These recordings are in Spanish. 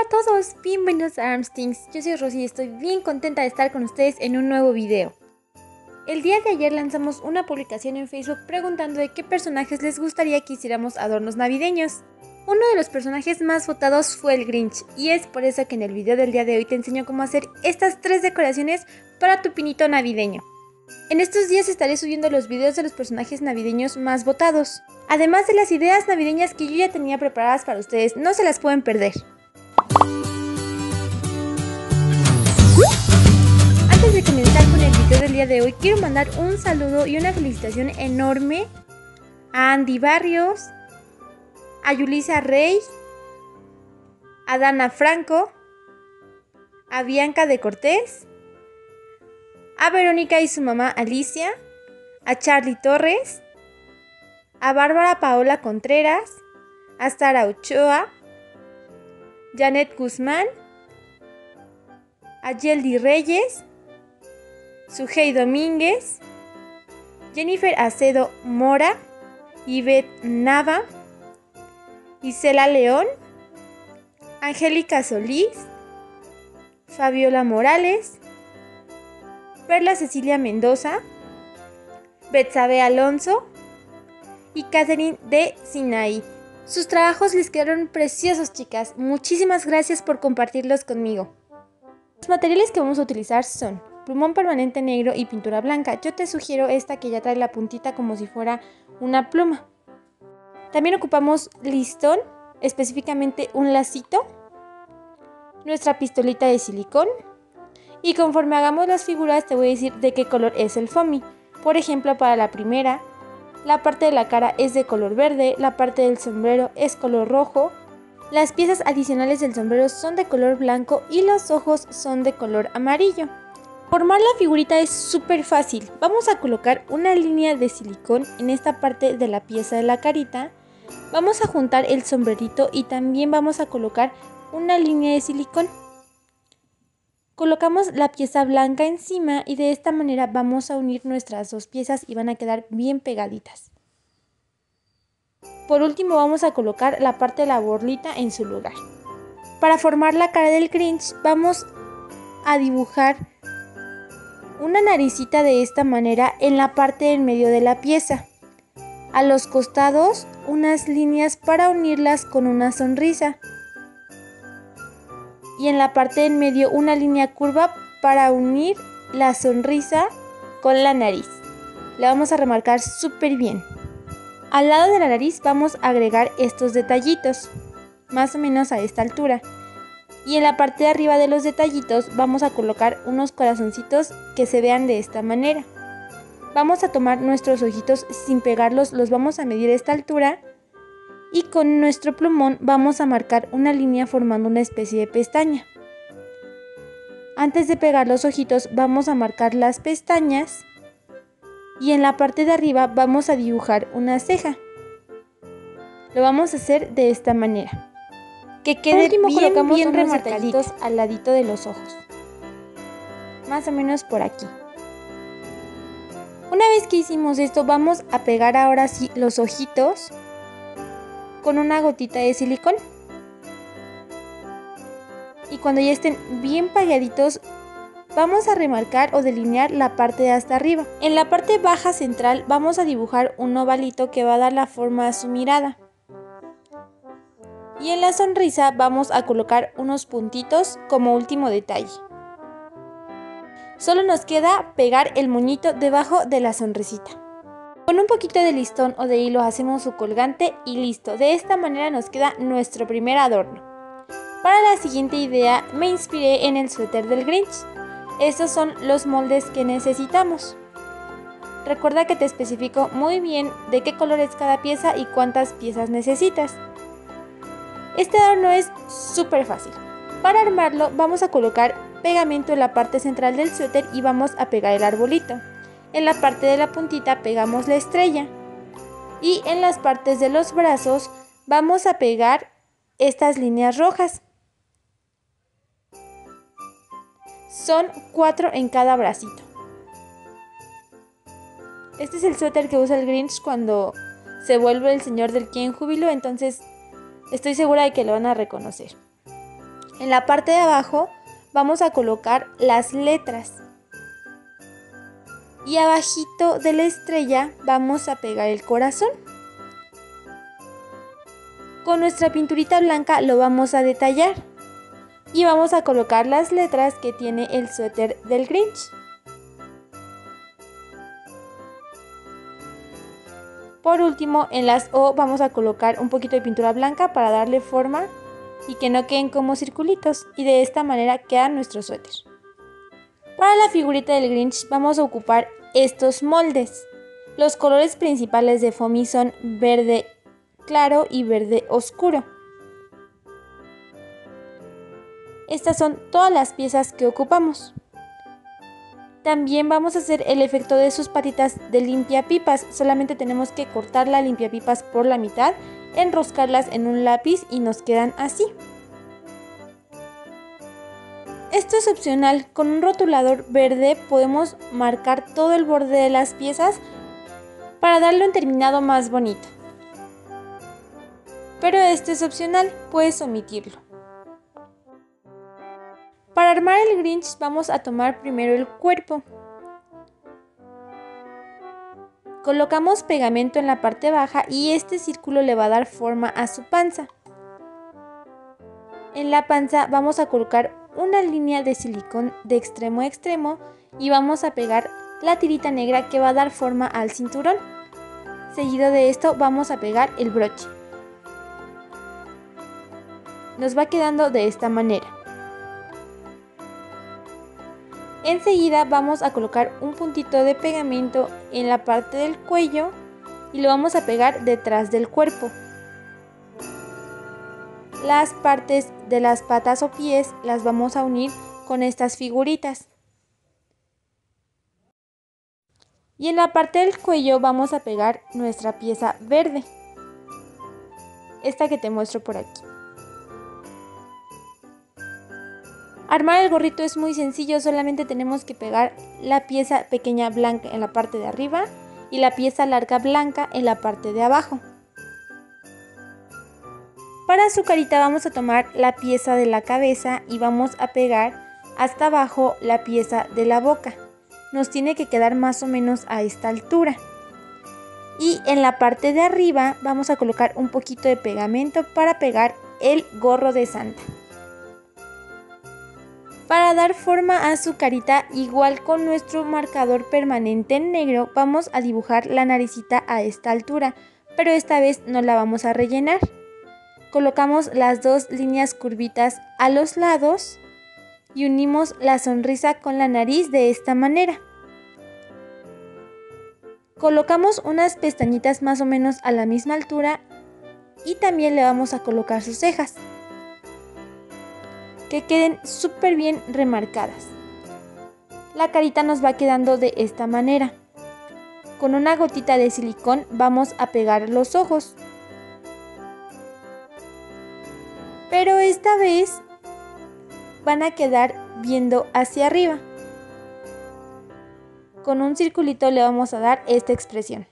Hola a todos, bienvenidos a Armstings. Yo soy Rosy y estoy bien contenta de estar con ustedes en un nuevo video. El día de ayer lanzamos una publicación en Facebook preguntando de qué personajes les gustaría que hiciéramos adornos navideños. Uno de los personajes más votados fue el Grinch y es por eso que en el video del día de hoy te enseño cómo hacer estas tres decoraciones para tu pinito navideño. En estos días estaré subiendo los videos de los personajes navideños más votados, además de las ideas navideñas que yo ya tenía preparadas para ustedes, no se las pueden perder. Antes de comenzar con el video del día de hoy, quiero mandar un saludo y una felicitación enorme a Andy Barrios, a Yulisa Rey, a Dana Franco, a Bianca de Cortés, a Verónica y su mamá Alicia, a Charlie Torres, a Bárbara Paola Contreras, a Sara Ochoa, Janet Guzmán, a Yeldi Reyes, Sujei Domínguez, Jennifer Acedo Mora, Yvette Nava, Isela León, Angélica Solís, Fabiola Morales, Perla Cecilia Mendoza, Betsabe Alonso y Catherine de Sinaí. Sus trabajos les quedaron preciosos, chicas. Muchísimas gracias por compartirlos conmigo. Los materiales que vamos a utilizar son plumón permanente negro y pintura blanca. Yo te sugiero esta que ya trae la puntita como si fuera una pluma. También ocupamos listón, específicamente un lacito, nuestra pistolita de silicón y conforme hagamos las figuras te voy a decir de qué color es el foamy. Por ejemplo, para la primera, la parte de la cara es de color verde, la parte del sombrero es color rojo, las piezas adicionales del sombrero son de color blanco y los ojos son de color amarillo. Formar la figurita es súper fácil. Vamos a colocar una línea de silicón en esta parte de la pieza de la carita. Vamos a juntar el sombrerito y también vamos a colocar una línea de silicón. Colocamos la pieza blanca encima y de esta manera vamos a unir nuestras dos piezas y van a quedar bien pegaditas. Por último vamos a colocar la parte de la borlita en su lugar. Para formar la cara del Grinch vamos a dibujar una naricita de esta manera en la parte en medio de la pieza. A los costados unas líneas para unirlas con una sonrisa. Y en la parte en medio una línea curva para unir la sonrisa con la nariz. La vamos a remarcar súper bien. Al lado de la nariz vamos a agregar estos detallitos, más o menos a esta altura y en la parte de arriba de los detallitos vamos a colocar unos corazoncitos que se vean de esta manera. Vamos a tomar nuestros ojitos sin pegarlos, los vamos a medir a esta altura y con nuestro plumón vamos a marcar una línea formando una especie de pestaña. Antes de pegar los ojitos vamos a marcar las pestañas y en la parte de arriba vamos a dibujar una ceja. Lo vamos a hacer de esta manera que quede último, bien, colocamos bien remarcaditos al ladito de los ojos. Más o menos por aquí. Una vez que hicimos esto, vamos a pegar ahora sí los ojitos con una gotita de silicón. Y cuando ya estén bien pegaditos, vamos a remarcar o delinear la parte de hasta arriba. En la parte baja central vamos a dibujar un ovalito que va a dar la forma a su mirada. Y en la sonrisa vamos a colocar unos puntitos como último detalle. Solo nos queda pegar el moñito debajo de la sonrisita. Con un poquito de listón o de hilo hacemos su colgante y listo. De esta manera nos queda nuestro primer adorno. Para la siguiente idea me inspiré en el suéter del Grinch. Estos son los moldes que necesitamos. Recuerda que te especifico muy bien de qué color es cada pieza y cuántas piezas necesitas. Este adorno es súper fácil. Para armarlo vamos a colocar pegamento en la parte central del suéter y vamos a pegar el arbolito. En la parte de la puntita pegamos la estrella. Y en las partes de los brazos vamos a pegar estas líneas rojas. Son cuatro en cada bracito. Este es el suéter que usa el Grinch cuando se vuelve el señor del quien júbilo, entonces Estoy segura de que lo van a reconocer. En la parte de abajo vamos a colocar las letras. Y abajito de la estrella vamos a pegar el corazón. Con nuestra pinturita blanca lo vamos a detallar. Y vamos a colocar las letras que tiene el suéter del Grinch. Por último, en las O vamos a colocar un poquito de pintura blanca para darle forma y que no queden como circulitos y de esta manera queda nuestro suéter. Para la figurita del Grinch vamos a ocupar estos moldes. Los colores principales de Fomi son verde claro y verde oscuro. Estas son todas las piezas que ocupamos. También vamos a hacer el efecto de sus patitas de limpia pipas. Solamente tenemos que cortar la limpia pipas por la mitad, enroscarlas en un lápiz y nos quedan así. Esto es opcional, con un rotulador verde podemos marcar todo el borde de las piezas para darle un terminado más bonito. Pero este es opcional, puedes omitirlo. Para armar el Grinch vamos a tomar primero el cuerpo. Colocamos pegamento en la parte baja y este círculo le va a dar forma a su panza. En la panza vamos a colocar una línea de silicón de extremo a extremo y vamos a pegar la tirita negra que va a dar forma al cinturón. Seguido de esto vamos a pegar el broche. Nos va quedando de esta manera. Enseguida vamos a colocar un puntito de pegamento en la parte del cuello y lo vamos a pegar detrás del cuerpo. Las partes de las patas o pies las vamos a unir con estas figuritas. Y en la parte del cuello vamos a pegar nuestra pieza verde. Esta que te muestro por aquí. Armar el gorrito es muy sencillo, solamente tenemos que pegar la pieza pequeña blanca en la parte de arriba y la pieza larga blanca en la parte de abajo. Para su carita vamos a tomar la pieza de la cabeza y vamos a pegar hasta abajo la pieza de la boca. Nos tiene que quedar más o menos a esta altura. Y en la parte de arriba vamos a colocar un poquito de pegamento para pegar el gorro de Santa. Para dar forma a su carita, igual con nuestro marcador permanente en negro, vamos a dibujar la naricita a esta altura, pero esta vez no la vamos a rellenar. Colocamos las dos líneas curvitas a los lados y unimos la sonrisa con la nariz de esta manera. Colocamos unas pestañitas más o menos a la misma altura y también le vamos a colocar sus cejas que queden súper bien remarcadas. La carita nos va quedando de esta manera. Con una gotita de silicón vamos a pegar los ojos. Pero esta vez van a quedar viendo hacia arriba. Con un circulito le vamos a dar esta expresión.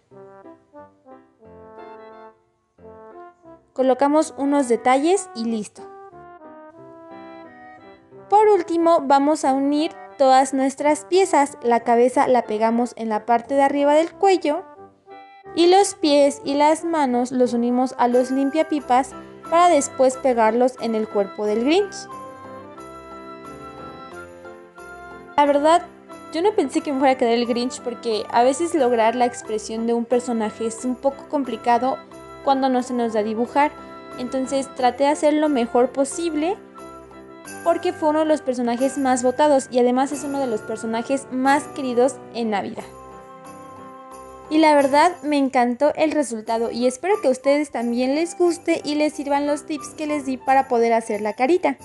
Colocamos unos detalles y listo. Por último, vamos a unir todas nuestras piezas. La cabeza la pegamos en la parte de arriba del cuello y los pies y las manos los unimos a los limpiapipas para después pegarlos en el cuerpo del Grinch. La verdad, yo no pensé que me fuera a quedar el Grinch porque a veces lograr la expresión de un personaje es un poco complicado cuando no se nos da dibujar. Entonces traté de hacer lo mejor posible porque fue uno de los personajes más votados y además es uno de los personajes más queridos en Navidad. Y la verdad me encantó el resultado y espero que a ustedes también les guste y les sirvan los tips que les di para poder hacer la carita.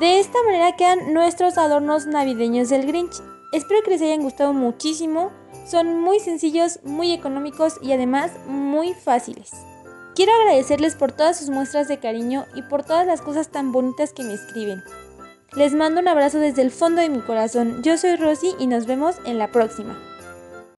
De esta manera quedan nuestros adornos navideños del Grinch. Espero que les hayan gustado muchísimo. Son muy sencillos, muy económicos y además muy fáciles. Quiero agradecerles por todas sus muestras de cariño y por todas las cosas tan bonitas que me escriben. Les mando un abrazo desde el fondo de mi corazón. Yo soy Rosy y nos vemos en la próxima.